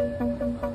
嗯